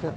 그냥.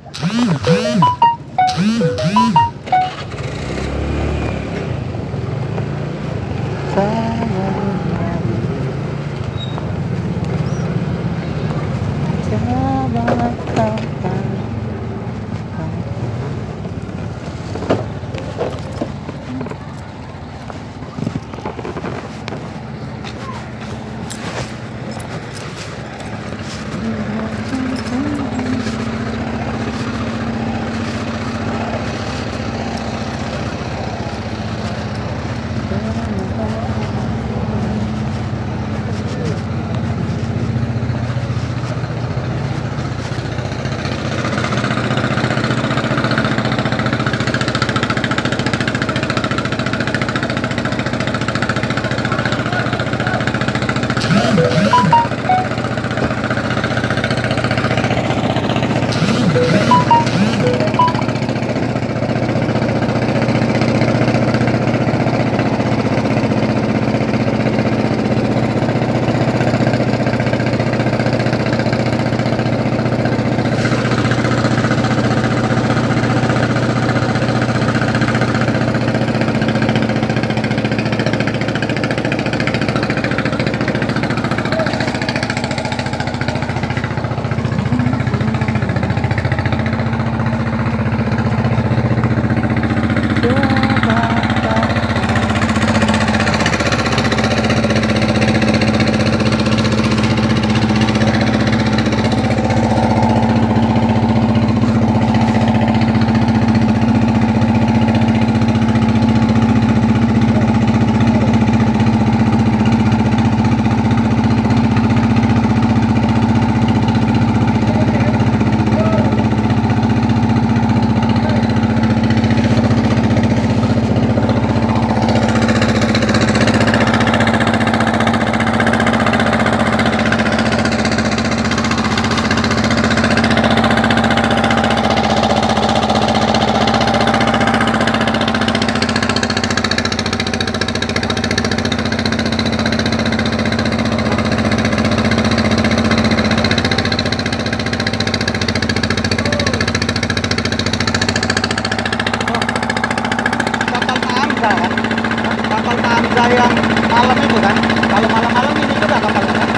Hamza yang malam itu kan kalau malam-malam ini juga kapalnya kan?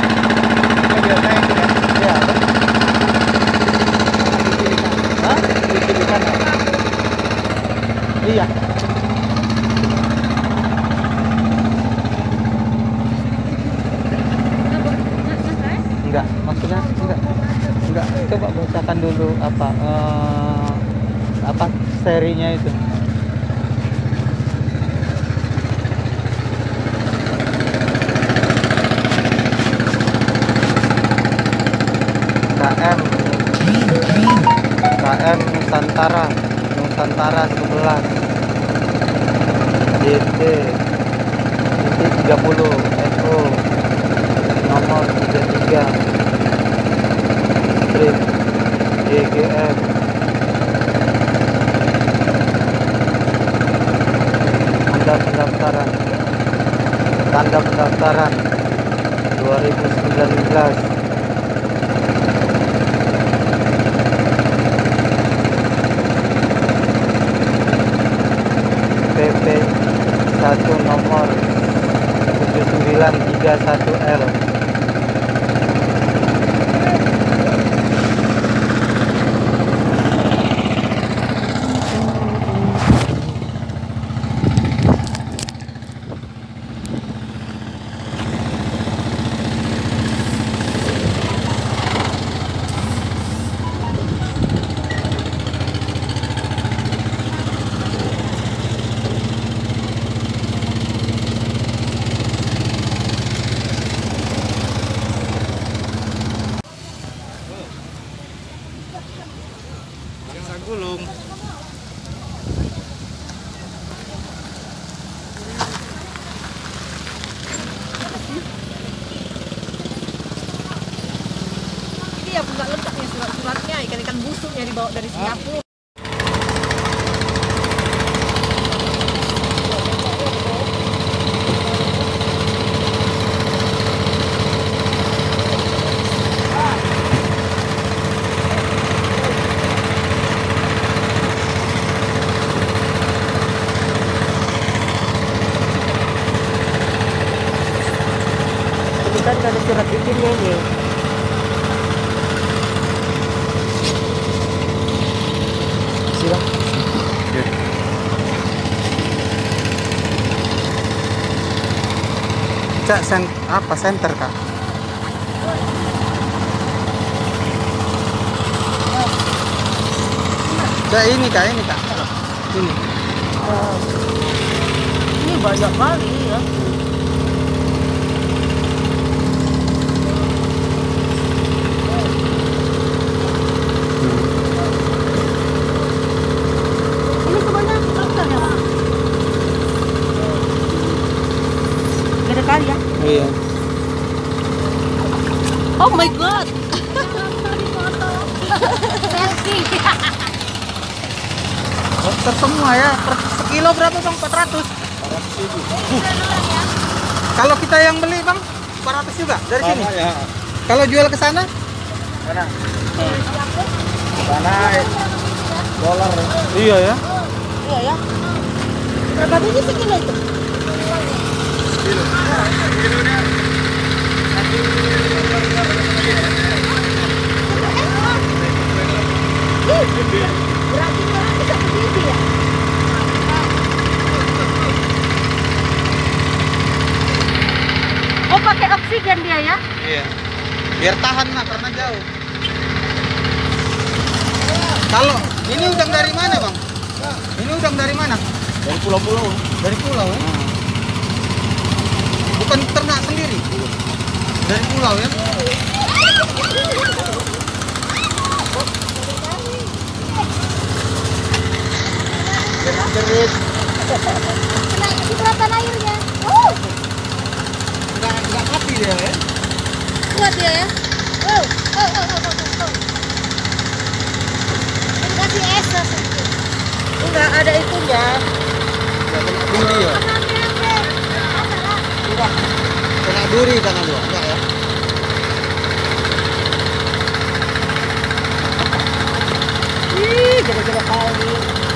Ya biasanya itu kan ya Hah? Ya? iya. Enggak maksudnya enggak. Enggak. Coba bacakan dulu apa eh, apa serinya itu KM KM Nusantara. Nusantara 11 DT DT 30 FO nomor 33 strip DGF Tanda pendaftaran. Tanda pendaftaran. 2019 7931L ya nggak lengkap nih surat-suratnya ikan-ikan busuknya dibawa dari Singapura. Ini ini. Sila. Cak sen apa center kak? Cak ini kak ini kak. Ini. Ini banyak kali ya. Ini kebanyakan faktor ya, Pak? Gede kali ya? Iya. Oh my god. Dokter semua ya. Per sekilo berapa bang? 400. Kita yang beli bang, 400 juga dari sini. ya. Kalau jual ke sana? Mana? Sana dolar. Iya ya. Iya ya. Berapa biji sekilo itu? Berarti orang bisa begitu pakai oksigen dia ya? Iya. Biar tahan lah karena jauh. Kalau ini udang dari mana bang? Ini udang dari mana? Dari pulau-pulau. Dari pulau ya? Bukan ternak sendiri? Dari pulau ya? Jerit. Kena cipratan airnya. Oh, Enggak mati dia ya? kuat dia ya. Oh, oh, oh, oh, oh, oh. Kasih es lah sedikit. Enggak ada itunya. Enggak kena duri ya? Enggak. Kena duri tangan lu? Enggak ya? Ih, gede-gede kali. Sepuluh.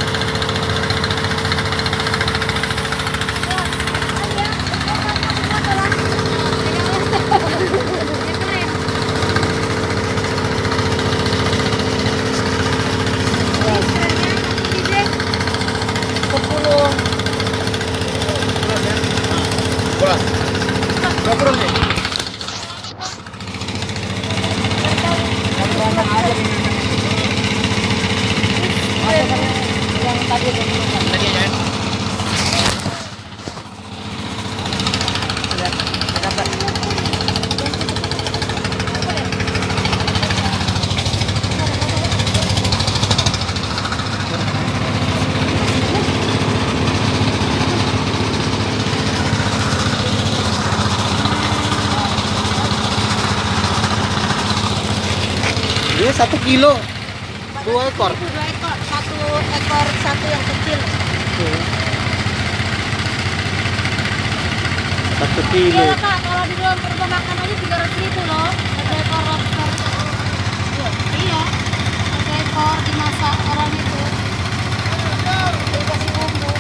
Satu kilo. Dua ekor. Dua ekor, satu ekor satu yang kecil. Satu kilo. Iya kak, kalau di dalam rumah makan aja tiga ratus ribu loh. Satu ekor lobster. Iya, satu ekor dimasak orang itu. Dikasih bumbu.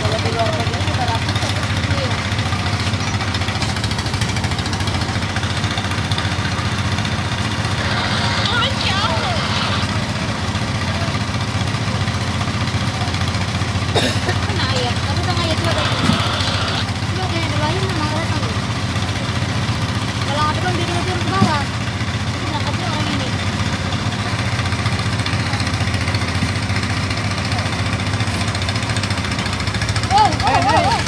Kalau di luar negeri tiga ratus Iya. Kena air, tapi tengah air juga ada ini. Coba ada yang lain mana ada tahu. Kalau ada kan dia turun ke bawah. Itu nangkapnya orang ini. Oh, oh, oh, oh.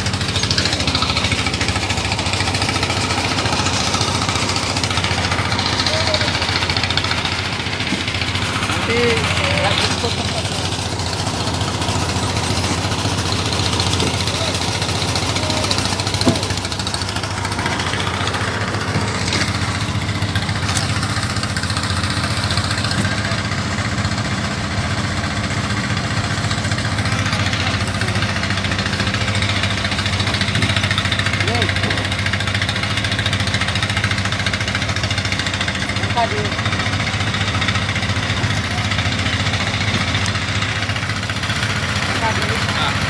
Nanti Tadi.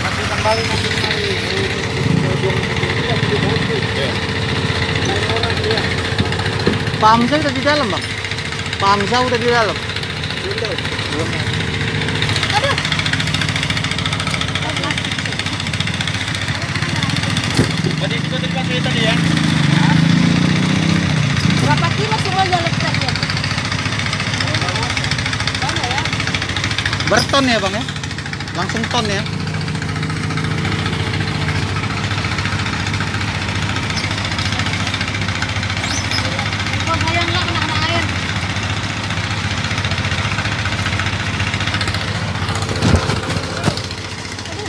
nanti kembali nanti kembali. Pak Hamzah udah di dalam bang Pak Hamzah udah di dalam Aduh. Tadi dekat tadi ya. Berapa kilo suruh aja letak ya? berton ya bang ya langsung ton ya Kok sayang nggak kena kena air? Aduh.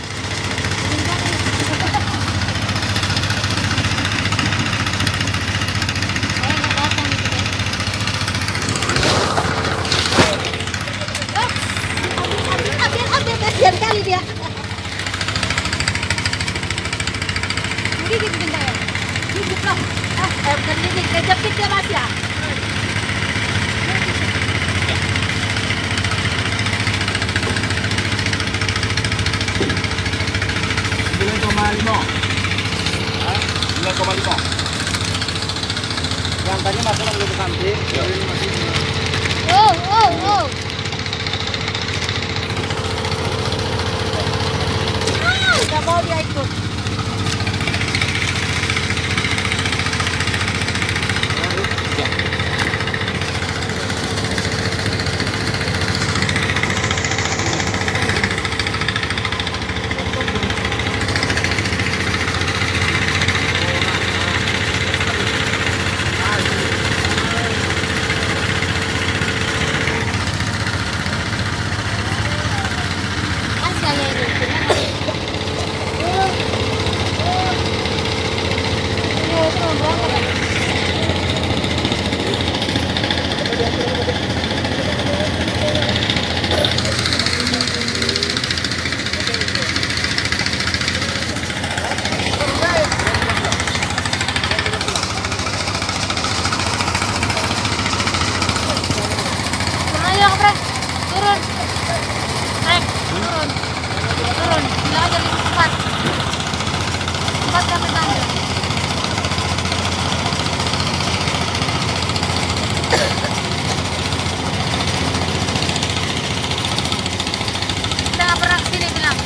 Tinggal nih. Saya nggak datang gitu deh. Ah, ambil, ambil, ambil, kasihan kali dia. Gigit benda ya? Gigit loh. Ah, eh, bukan gigit, kejepit dia mas ya. Sembilan koma lima. Hah? Sembilan koma lima. Tadi masuk yang lebih samping masih Oh, oh, oh. Ah, udah mau dia ikut. Masih ada ini. Oh, oh. Ini itu berapa ya? Turun aja, Frank. Turun. Frank, turun. Turun. Bila aja lima empat. Empat sampai tangga. Kita nggak pernah ke sini bilang.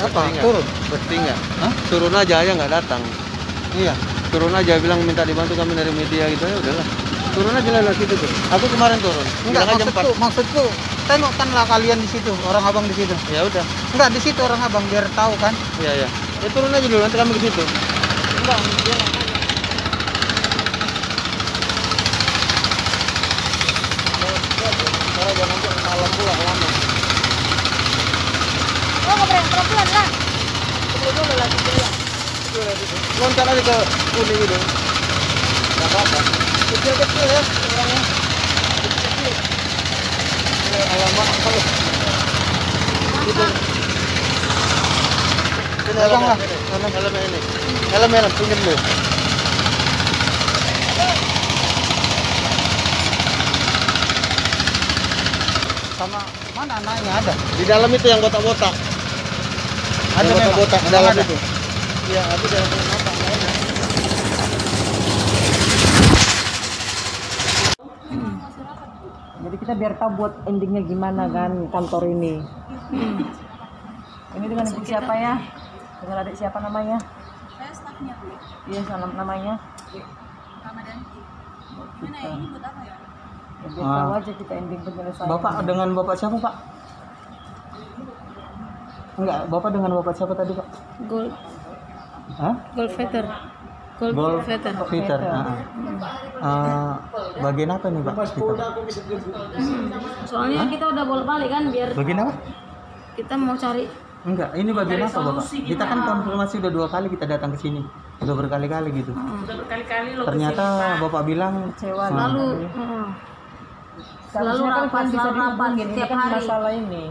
apa Berhenti nggak? turun Berhenti nggak? Hah? Turun aja ya nggak datang. iya Turun aja bilang minta dibantu kami dari media gitu ya udahlah. Turun aja lah situ tuh. Aku kemarin turun. enggak aja maksudku maksudku tengokkanlah kalian di situ orang abang di situ Ya udah. enggak di situ orang abang biar tahu kan Iya ya. Ya turun aja dulu nanti kami ke situ. enggak dia nggak mau. Karena jangan jangan malam pula lama. Oh, nggak berani pelan lah. Sebelum dulu lagi dia. Loncat aja ke kuning itu. Gak apa-apa. Kecil-kecil ya orangnya. Kecil-kecil. Eh, Alamak, kalau gitu. Sini Pegang lah. helm helm ini. Helm helm pinjam dulu. sama mana anaknya ada Di dalam itu yang botak-botak. Ada botak-botak dalam ada? itu. Iya, tapi dalam botak nggak ada. Jadi kita biar tahu buat endingnya gimana kan kantor ini. Ini dengan ibu siapa ya? Dengan adik siapa namanya? Saya stafnya Bu. Iya, salam namanya. Ramadanti. Gimana ya ini buat apa ya? Ya, biar Ah. tahu aja kita ending penyelesaian. bapak dengan bapak siapa pak enggak bapak dengan bapak siapa tadi pak Gold, Hah? gold feather. Golf Fitter. ah. Eh, bagian apa nih Pak? Kita? Soalnya kita udah bolak-balik kan biar Bagian apa? kita mau cari Enggak, ini bagian apa Bapak? Kita kan konfirmasi udah dua kali kita datang ke sini. Udah berkali-kali gitu. Ternyata Bapak bilang Kecewa. lalu heeh. Selalu kan rapat, bisa selalu rapat. Ini setiap kan hari. masalah ini.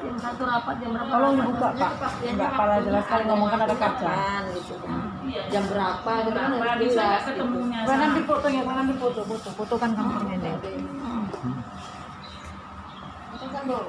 Jam satu rapat jam berapa? Tolong dibuka Pak. Enggak pala jelas kali ngomongkan ada kaca. Kan, gitu kan. Jam berapa gitu kan harus jelas. gitu. Kan nanti fotonya, kan nanti foto, foto, foto kan kantornya ini. Itu kan, Bu.